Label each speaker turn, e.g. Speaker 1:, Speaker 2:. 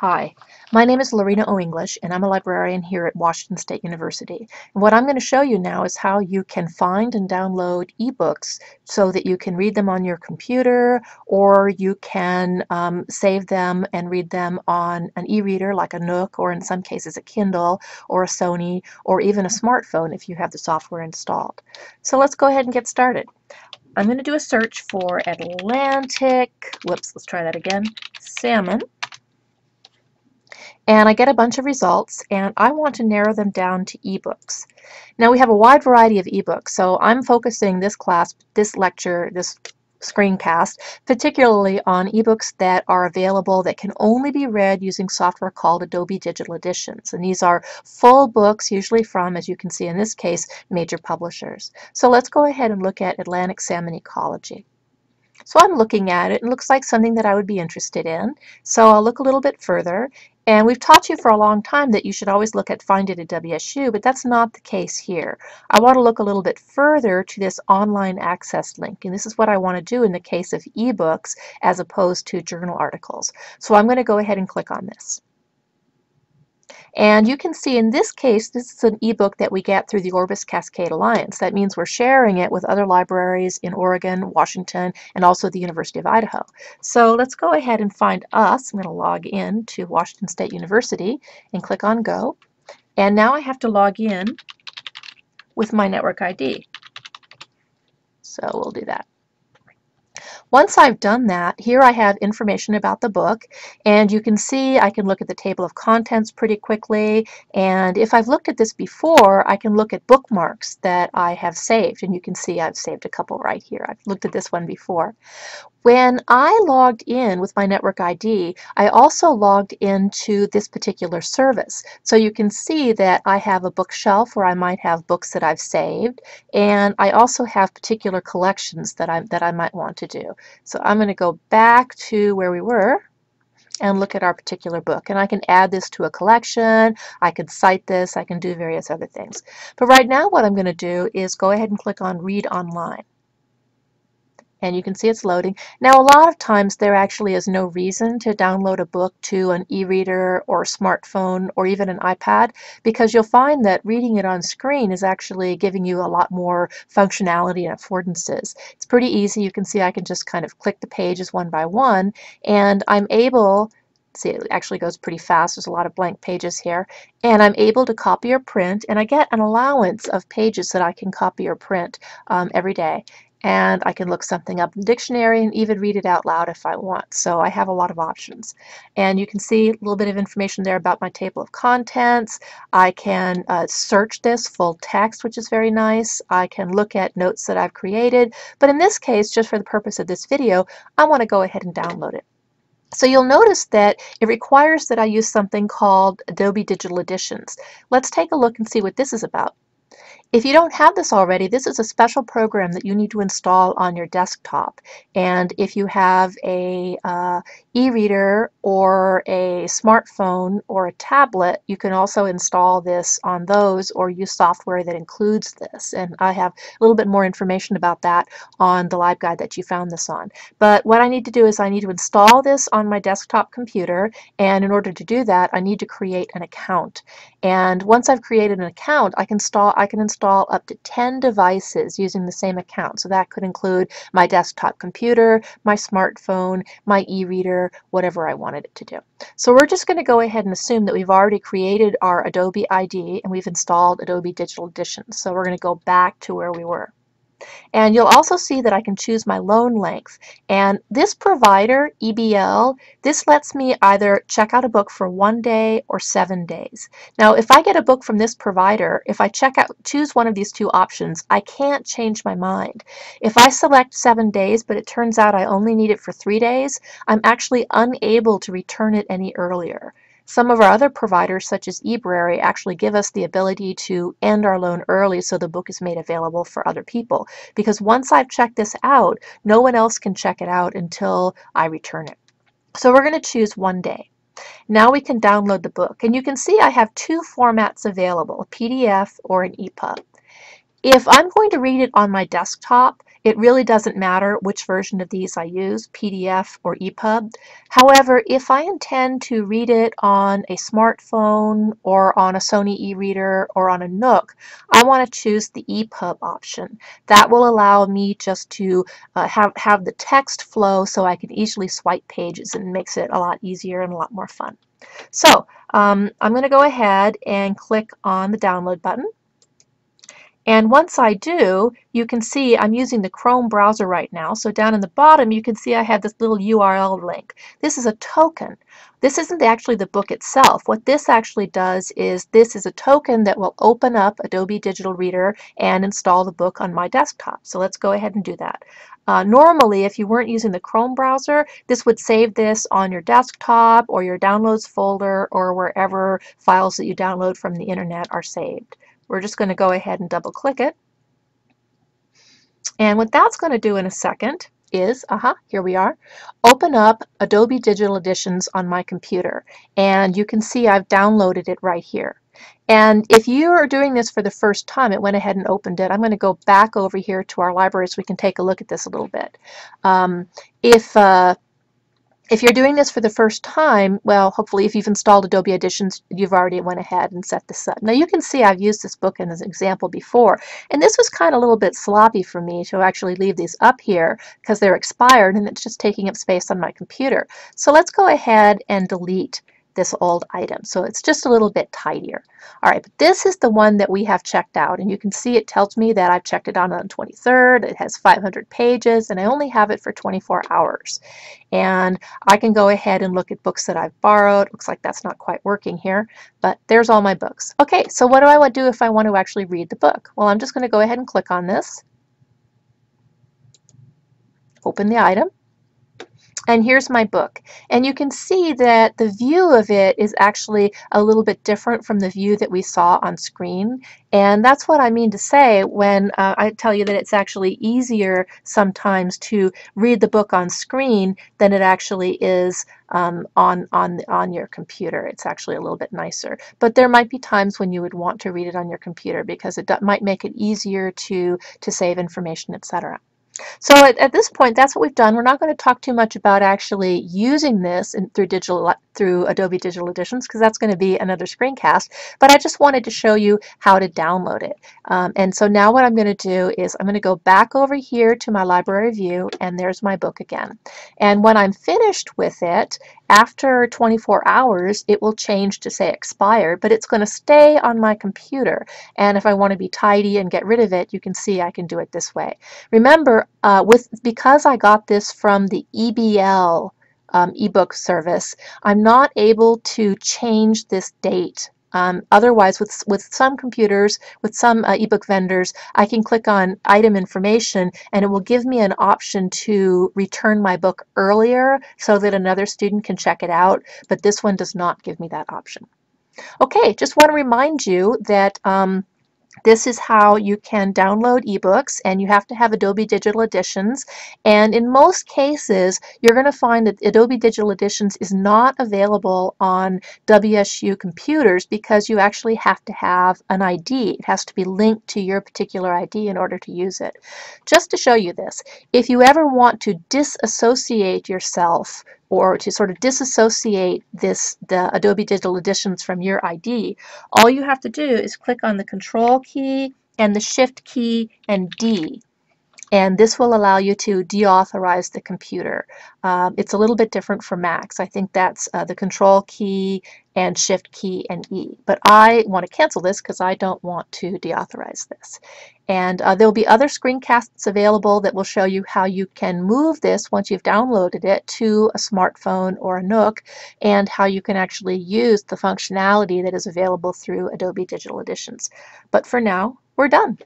Speaker 1: Hi, my name is Lorena O'English and I'm a librarian here at Washington State University. And what I'm going to show you now is how you can find and download ebooks so that you can read them on your computer or you can um, save them and read them on an e-reader like a Nook or in some cases a Kindle or a Sony or even a smartphone if you have the software installed. So let's go ahead and get started. I'm going to do a search for Atlantic, whoops, let's try that again, salmon and I get a bunch of results and I want to narrow them down to ebooks. Now we have a wide variety of ebooks so I'm focusing this class, this lecture, this screencast, particularly on ebooks that are available that can only be read using software called Adobe Digital Editions. And these are full books, usually from, as you can see in this case, major publishers. So let's go ahead and look at Atlantic Salmon Ecology. So I'm looking at it. And it looks like something that I would be interested in. So I'll look a little bit further and we've taught you for a long time that you should always look at Find It at WSU, but that's not the case here. I want to look a little bit further to this online access link, and this is what I want to do in the case of ebooks as opposed to journal articles. So I'm going to go ahead and click on this. And you can see in this case, this is an ebook that we get through the Orbis Cascade Alliance. That means we're sharing it with other libraries in Oregon, Washington, and also the University of Idaho. So let's go ahead and find us. I'm going to log in to Washington State University and click on Go. And now I have to log in with my network ID. So we'll do that. Once I've done that, here I have information about the book, and you can see I can look at the table of contents pretty quickly, and if I've looked at this before, I can look at bookmarks that I have saved, and you can see I've saved a couple right here. I've looked at this one before. When I logged in with my network ID, I also logged into this particular service. So you can see that I have a bookshelf where I might have books that I've saved, and I also have particular collections that I, that I might want to do. So I'm going to go back to where we were and look at our particular book. And I can add this to a collection, I can cite this, I can do various other things. But right now what I'm going to do is go ahead and click on Read Online and you can see it's loading. Now a lot of times there actually is no reason to download a book to an e-reader or smartphone or even an iPad because you'll find that reading it on screen is actually giving you a lot more functionality and affordances. It's pretty easy. You can see I can just kind of click the pages one by one and I'm able see it actually goes pretty fast there's a lot of blank pages here and I'm able to copy or print and I get an allowance of pages that I can copy or print um, every day and I can look something up in the dictionary and even read it out loud if I want. So I have a lot of options. And you can see a little bit of information there about my table of contents. I can uh, search this full text, which is very nice. I can look at notes that I've created. But in this case, just for the purpose of this video, I want to go ahead and download it. So you'll notice that it requires that I use something called Adobe Digital Editions. Let's take a look and see what this is about. If you don't have this already, this is a special program that you need to install on your desktop. And if you have a uh, e-reader or a smartphone or a tablet, you can also install this on those or use software that includes this. And I have a little bit more information about that on the LibGuide that you found this on. But what I need to do is I need to install this on my desktop computer. And in order to do that, I need to create an account. And once I've created an account, I can install, I can install up to 10 devices using the same account. So that could include my desktop computer, my smartphone, my e-reader, whatever I wanted it to do. So we're just going to go ahead and assume that we've already created our Adobe ID and we've installed Adobe Digital Edition. So we're going to go back to where we were. And you'll also see that I can choose my loan length. And this provider, EBL, this lets me either check out a book for one day or seven days. Now, if I get a book from this provider, if I check out, choose one of these two options, I can't change my mind. If I select seven days, but it turns out I only need it for three days, I'm actually unable to return it any earlier. Some of our other providers, such as eBrary, actually give us the ability to end our loan early so the book is made available for other people. Because once I've checked this out, no one else can check it out until I return it. So we're going to choose one day. Now we can download the book. And you can see I have two formats available, a PDF or an EPUB. If I'm going to read it on my desktop, It really doesn't matter which version of these I use, PDF or EPUB. However, if I intend to read it on a smartphone or on a Sony e-reader or on a Nook, I want to choose the EPUB option. That will allow me just to uh, have, have the text flow so I can easily swipe pages and makes it a lot easier and a lot more fun. So um, I'm going to go ahead and click on the download button. And once I do, you can see I'm using the Chrome browser right now. So down in the bottom, you can see I have this little URL link. This is a token. This isn't actually the book itself. What this actually does is this is a token that will open up Adobe Digital Reader and install the book on my desktop. So let's go ahead and do that. Uh, normally, if you weren't using the Chrome browser, this would save this on your desktop or your downloads folder or wherever files that you download from the internet are saved. We're just going to go ahead and double click it. And what that's going to do in a second is, aha, uh -huh, here we are, open up Adobe Digital Editions on my computer. And you can see I've downloaded it right here. And if you are doing this for the first time, it went ahead and opened it. I'm going to go back over here to our library so we can take a look at this a little bit. Um, if uh, if you're doing this for the first time, well, hopefully if you've installed Adobe Editions, you've already went ahead and set this up. Now you can see I've used this book as an example before, and this was kind of a little bit sloppy for me to actually leave these up here because they're expired and it's just taking up space on my computer. So let's go ahead and delete this old item. So it's just a little bit tidier. All right, but this is the one that we have checked out. And you can see it tells me that I've checked it out on the 23rd. It has 500 pages, and I only have it for 24 hours. And I can go ahead and look at books that I've borrowed. Looks like that's not quite working here, but there's all my books. Okay, so what do I want to do if I want to actually read the book? Well, I'm just going to go ahead and click on this. Open the item and here's my book. And you can see that the view of it is actually a little bit different from the view that we saw on screen. And that's what I mean to say when uh, I tell you that it's actually easier sometimes to read the book on screen than it actually is um, on, on, on your computer. It's actually a little bit nicer. But there might be times when you would want to read it on your computer because it might make it easier to, to save information, etc. So at, at, this point, that's what we've done. We're not going to talk too much about actually using this in, through digital through Adobe Digital Editions because that's going to be another screencast. But I just wanted to show you how to download it. Um, and so now what I'm going to do is I'm going to go back over here to my library view, and there's my book again. And when I'm finished with it, after 24 hours, it will change to say expired, but it's going to stay on my computer. And if I want to be tidy and get rid of it, you can see I can do it this way. Remember, uh, with because I got this from the EBL um, ebook service, I'm not able to change this date. Um, otherwise, with, with some computers, with some uh, ebook vendors, I can click on item information and it will give me an option to return my book earlier so that another student can check it out, but this one does not give me that option. Okay, just want to remind you that um, this is how you can download ebooks and you have to have Adobe Digital Editions and in most cases you're going to find that Adobe Digital Editions is not available on WSU computers because you actually have to have an ID. It has to be linked to your particular ID in order to use it. Just to show you this, if you ever want to disassociate yourself or to sort of disassociate this the Adobe Digital Editions from your ID, all you have to do is click on the Control key and the Shift key and D and this will allow you to deauthorize the computer. Um, it's a little bit different for Macs. I think that's uh, the control key and shift key and E. But I want to cancel this because I don't want to deauthorize this. And uh, there will be other screencasts available that will show you how you can move this once you've downloaded it to a smartphone or a Nook and how you can actually use the functionality that is available through Adobe Digital Editions. But for now, we're done.